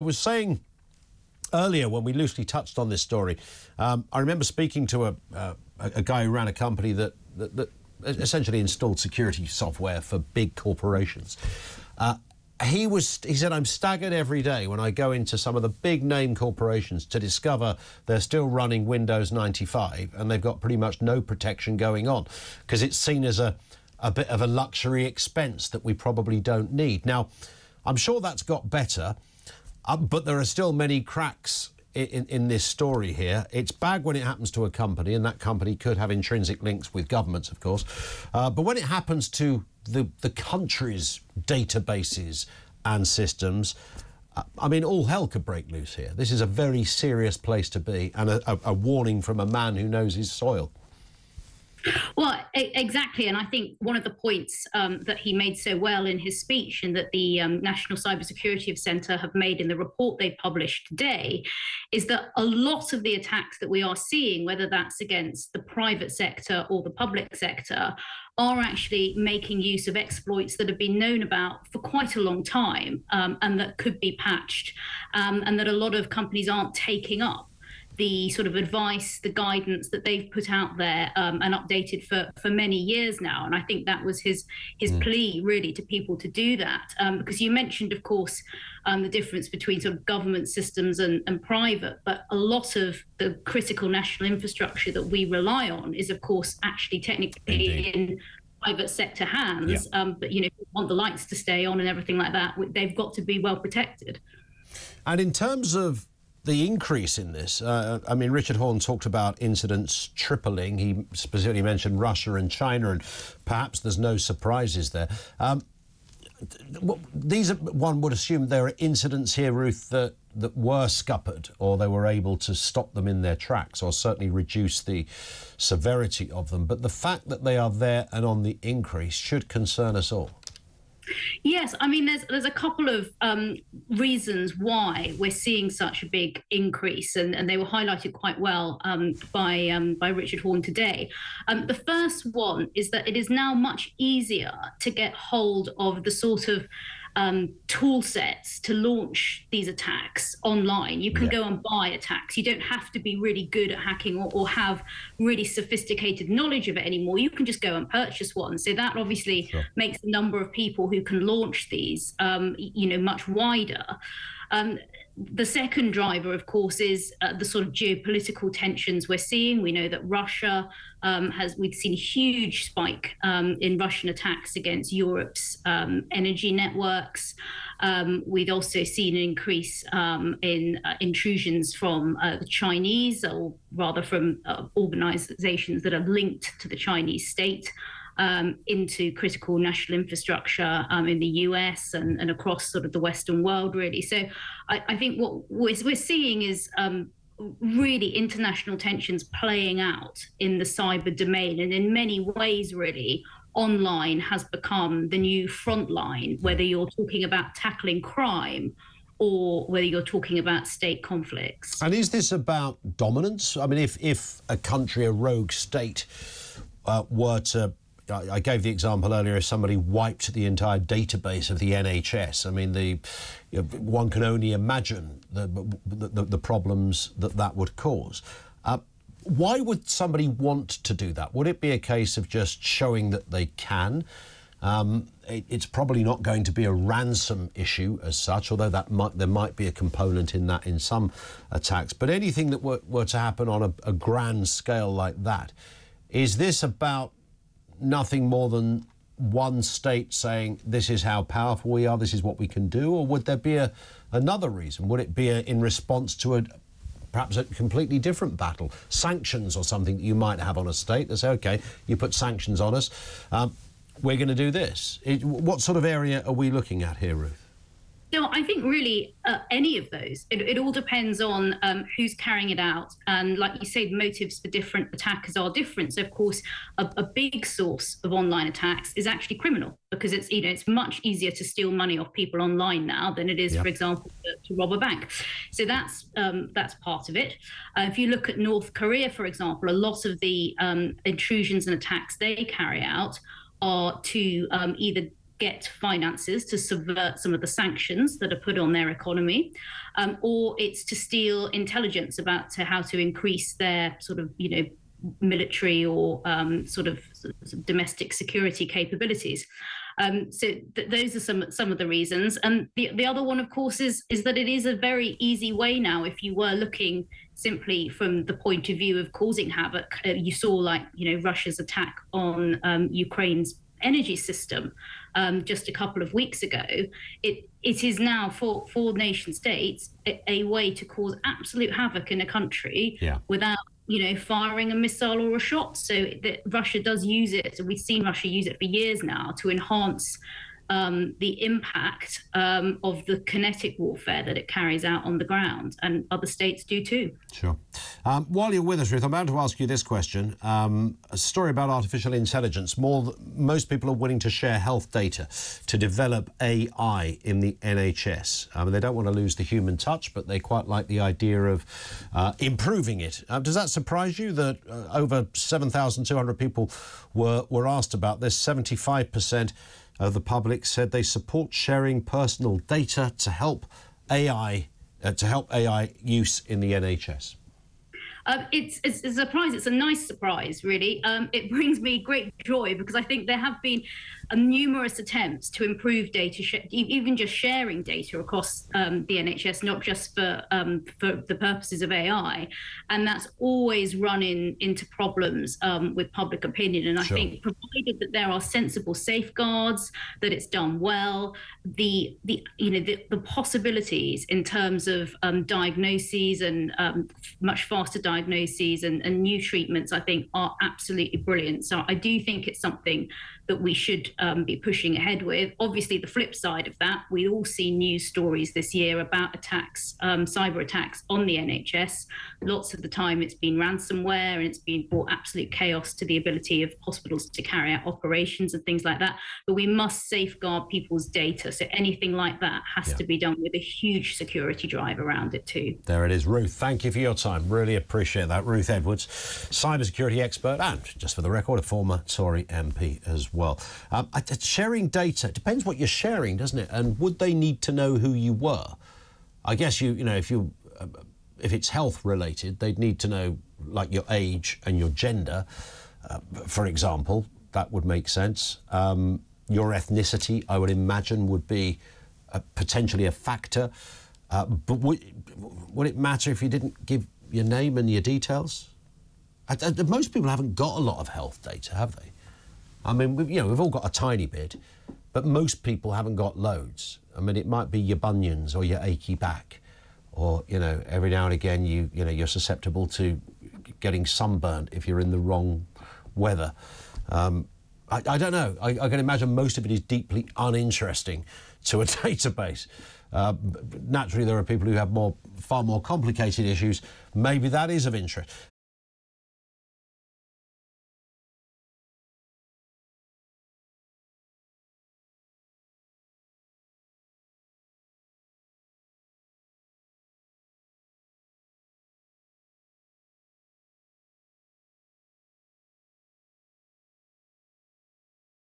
Was saying earlier when we loosely touched on this story, um, I remember speaking to a, uh, a guy who ran a company that, that, that, essentially installed security software for big corporations. Uh, he was he said I'm staggered every day when I go into some of the big name corporations to discover they're still running Windows 95 and they've got pretty much no protection going on because it's seen as a a bit of a luxury expense that we probably don't need. Now, I'm sure that's got better. Uh, but there are still many cracks in, in, this story here. It's bad when it happens to a company, and that company could have intrinsic links with governments, of course. Uh, but when it happens to the, the country's databases and systems, uh, I mean, all hell could break loose here. This is a very serious place to be, and a, a, a warning from a man who knows his soil. Well, exactly. And I think one of the points um, that he made so well in his speech and that the um, National Cybersecurity Centre have made in the report they published today is that a lot of the attacks that we are seeing, whether that's against the private sector or the public sector, are actually making use of exploits that have been known about for quite a long time um, and that could be patched, um, and that a lot of companies aren't taking up the sort of advice, the guidance that they've put out there um, and updated for for many years now. And I think that was his his mm. plea really to people to do that um, because you mentioned, of course, um, the difference between sort of government systems and, and private, but a lot of the critical national infrastructure that we rely on is, of course, actually technically Indeed. in private sector hands. Yeah. Um, but you know, if you want the lights to stay on and everything like that, they've got to be well protected. And in terms of the increase in this. Uh, I mean, Richard Horne talked about incidents tripling. He specifically mentioned Russia and China, and perhaps there's no surprises there. Um, these are, one would assume there are incidents here, Ruth, that, that were scuppered or they were able to stop them in their tracks or certainly reduce the severity of them. But the fact that they are there and on the increase should concern us all. Yes, I mean, there's there's a couple of um, reasons why we're seeing such a big increase, and, and they were highlighted quite well um, by um, by Richard Horne today. Um, the first one is that it is now much easier to get hold of the sort of um, tool sets to launch these attacks online. You can yeah. go and buy attacks. You don't have to be really good at hacking or, or, have really sophisticated knowledge of it anymore. You can just go and purchase one. So that obviously sure. makes the number of people who can launch these, um, you know, much wider. Um, the second driver, of course, is uh, the sort of geopolitical tensions we're seeing. We know that Russia um, has, we've seen a huge spike um, in Russian attacks against Europe's um, energy networks. Um, we've also seen an increase um, in uh, intrusions from uh, the Chinese, or rather from uh, organizations that are linked to the Chinese state um, into critical national infrastructure um, in the US and, and, across sort of the Western world, really. So I, I think what we're, we're seeing is um, really international tensions playing out in the cyber domain. And in many ways, really, online has become the new front line, whether you're talking about tackling crime or whether you're talking about state conflicts. And is this about dominance? I mean, if, if a country, a rogue state, uh, were to I gave the example earlier if somebody wiped the entire database of the NHS. I mean, the you know, one can only imagine the, the, the, problems that that would cause. Uh, why would somebody want to do that? Would it be a case of just showing that they can? Um, it, it's probably not going to be a ransom issue as such, although that might, there might be a component in that in some attacks. But anything that were, were to happen on a, a grand scale like that, is this about nothing more than one state saying this is how powerful we are, this is what we can do, or would there be a, another reason? Would it be a, in response to a perhaps a completely different battle, sanctions or something that you might have on a state that say, okay, you put sanctions on us, um, we're going to do this. It, what sort of area are we looking at here, Ruth? No, I think really uh, any of those. It, it all depends on um, who's carrying it out, and like you say, the motives for different attackers are different. So, of course, a, a big source of online attacks is actually criminal because it's you know it's much easier to steal money off people online now than it is, yep. for example, to, to, rob a bank. So that's um, that's part of it. Uh, if you look at North Korea, for example, a lot of the um, intrusions and attacks they carry out are to um, either get finances to subvert some of the sanctions that are put on their economy, um, or it's to steal intelligence about to how to increase their sort of you know military or um, sort, of, sort, of, domestic security capabilities. Um, so th- those are some some of the reasons. And the the other one, of course, is is that it is a very easy way now. If you were looking simply from the point of view of causing havoc, uh, you saw like you know Russia's attack on um, Ukraine's energy system um, just a couple of weeks ago. It it is now for for nation states a, a way to cause absolute havoc in a country yeah. without you know, firing a missile or a shot. So that Russia does use it. So We've seen Russia use it for years now to enhance um, the impact um, of the kinetic warfare that it carries out on the ground, and other states do too. Sure. Um, while you're with us, Ruth, I'm about to ask you this question. Um, a story about artificial intelligence. More, most people are willing to share health data to develop AI in the NHS. They don't want to lose the human touch, but they quite like the idea of uh, improving it. Uh, does that surprise you that uh, over 7,200 people were were asked about this? 75 percent uh, the public said they support sharing personal data to help AI uh, to help AI use in the NHS. Um, it's, it's, a surprise. It's a nice surprise, really. Um, it brings me great joy because I think there have been numerous attempts to improve data, sh- even just sharing data across um, the NHS, not just for um, for the purposes of AI, and that's always run in, into problems um, with public opinion. And I think provided that there are sensible safeguards, that it's done well, the the you know the, the possibilities in terms of um, diagnoses and um, much faster diagnoses and, and new treatments, I think, are absolutely brilliant. So I do think it's something that we should um, be pushing ahead with. Obviously, the flip side of that, we all see news stories this year about attacks, um, cyber attacks on the NHS. Lots of the time, it's been ransomware and it's been brought absolute chaos to the ability of hospitals to carry out operations and things like that. But we must safeguard people's data. So anything like that has yeah. to be done with a huge security drive around it, too. There it is. Ruth, thank you for your time. Really appreciate that. Ruth Edwards, cybersecurity expert, and just for the record, a former Tory MP as well well. Um, sharing data depends what you're sharing, doesn't it? And would they need to know who you were? I guess you, you know, if you, uh, if it's health related, they'd need to know like your age and your gender, uh, for example. That would make sense. Um, your ethnicity, I would imagine, would be a, potentially a factor. Uh, but would, would it matter if you didn't give your name and your details? I, I, most people haven't got a lot of health data, have they? I mean, we've, you know, we've all got a tiny bit, but most people haven't got loads. I mean, it might be your bunions or your achy back, or you know, every now and again you you know you're susceptible to getting sunburnt if you're in the wrong weather. Um, I, I, don't know. I, I, can imagine most of it is deeply uninteresting to a database. Uh, naturally, there are people who have more, far more complicated issues. Maybe that is of interest.